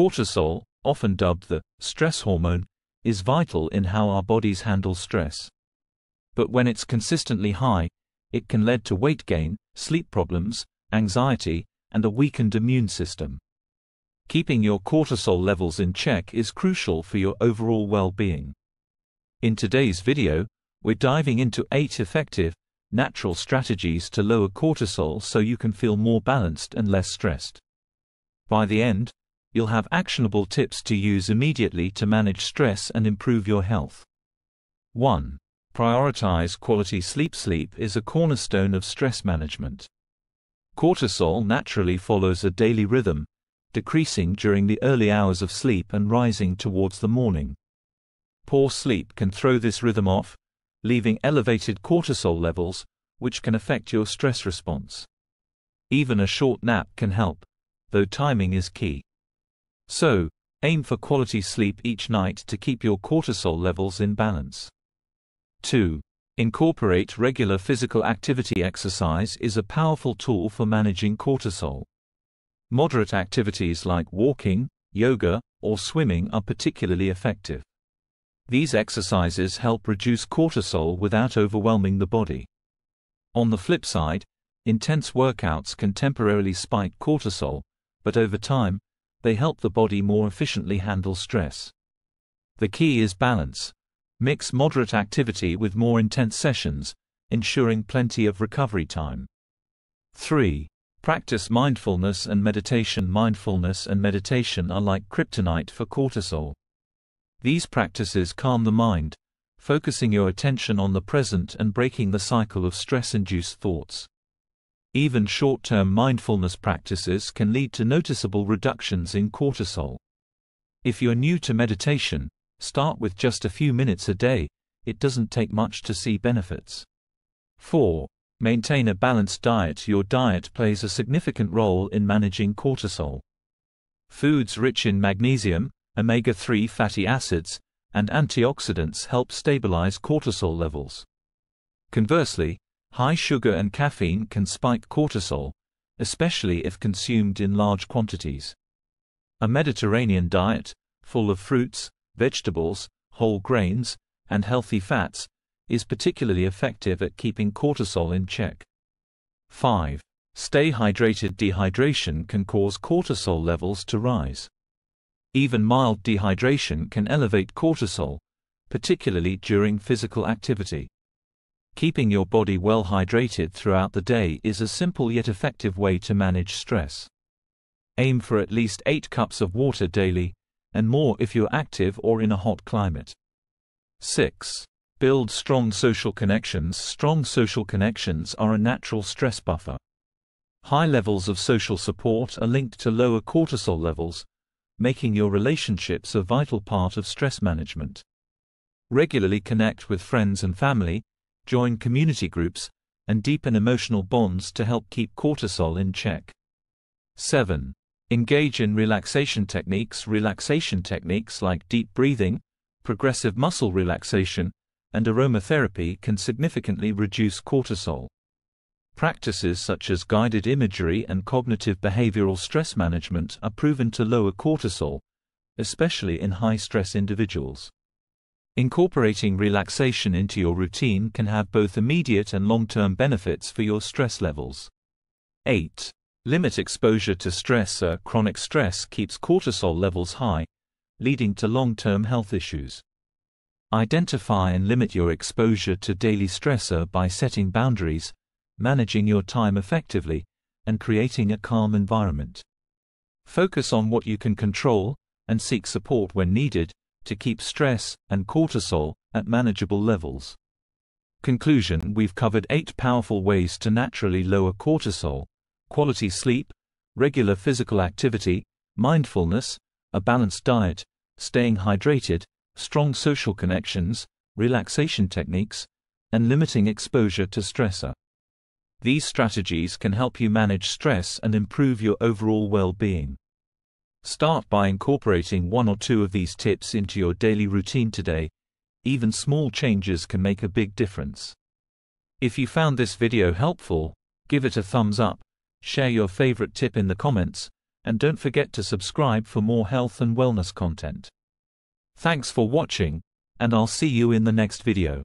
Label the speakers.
Speaker 1: Cortisol, often dubbed the stress hormone, is vital in how our bodies handle stress. But when it's consistently high, it can lead to weight gain, sleep problems, anxiety, and a weakened immune system. Keeping your cortisol levels in check is crucial for your overall well-being. In today's video, we're diving into 8 effective, natural strategies to lower cortisol so you can feel more balanced and less stressed. By the end, you'll have actionable tips to use immediately to manage stress and improve your health. 1. Prioritize quality sleep. Sleep is a cornerstone of stress management. Cortisol naturally follows a daily rhythm, decreasing during the early hours of sleep and rising towards the morning. Poor sleep can throw this rhythm off, leaving elevated cortisol levels, which can affect your stress response. Even a short nap can help, though timing is key. So, aim for quality sleep each night to keep your cortisol levels in balance. 2. Incorporate regular physical activity. Exercise is a powerful tool for managing cortisol. Moderate activities like walking, yoga, or swimming are particularly effective. These exercises help reduce cortisol without overwhelming the body. On the flip side, intense workouts can temporarily spike cortisol, but over time, they help the body more efficiently handle stress. The key is balance. Mix moderate activity with more intense sessions, ensuring plenty of recovery time. 3. Practice mindfulness and meditation. Mindfulness and meditation are like kryptonite for cortisol. These practices calm the mind, focusing your attention on the present and breaking the cycle of stress-induced thoughts. Even short-term mindfulness practices can lead to noticeable reductions in cortisol. If you're new to meditation, start with just a few minutes a day, it doesn't take much to see benefits. 4. Maintain a balanced diet. Your diet plays a significant role in managing cortisol. Foods rich in magnesium, omega-3 fatty acids, and antioxidants help stabilize cortisol levels. Conversely, High sugar and caffeine can spike cortisol, especially if consumed in large quantities. A Mediterranean diet, full of fruits, vegetables, whole grains, and healthy fats, is particularly effective at keeping cortisol in check. 5. Stay hydrated. Dehydration can cause cortisol levels to rise. Even mild dehydration can elevate cortisol, particularly during physical activity. Keeping your body well hydrated throughout the day is a simple yet effective way to manage stress. Aim for at least 8 cups of water daily, and more if you're active or in a hot climate. 6. Build strong social connections. Strong social connections are a natural stress buffer. High levels of social support are linked to lower cortisol levels, making your relationships a vital part of stress management. Regularly connect with friends and family, join community groups, and deepen emotional bonds to help keep cortisol in check. 7. Engage in relaxation techniques. Relaxation techniques like deep breathing, progressive muscle relaxation, and aromatherapy can significantly reduce cortisol. Practices such as guided imagery and cognitive behavioral stress management are proven to lower cortisol, especially in high-stress individuals. Incorporating relaxation into your routine can have both immediate and long-term benefits for your stress levels. 8. Limit exposure to stress. Uh, chronic stress keeps cortisol levels high, leading to long-term health issues. Identify and limit your exposure to daily stressor by setting boundaries, managing your time effectively, and creating a calm environment. Focus on what you can control, and seek support when needed, to keep stress and cortisol at manageable levels. Conclusion We've covered eight powerful ways to naturally lower cortisol quality sleep, regular physical activity, mindfulness, a balanced diet, staying hydrated, strong social connections, relaxation techniques, and limiting exposure to stressor. These strategies can help you manage stress and improve your overall well being. Start by incorporating one or two of these tips into your daily routine today. Even small changes can make a big difference. If you found this video helpful, give it a thumbs up, share your favorite tip in the comments, and don't forget to subscribe for more health and wellness content. Thanks for watching, and I'll see you in the next video.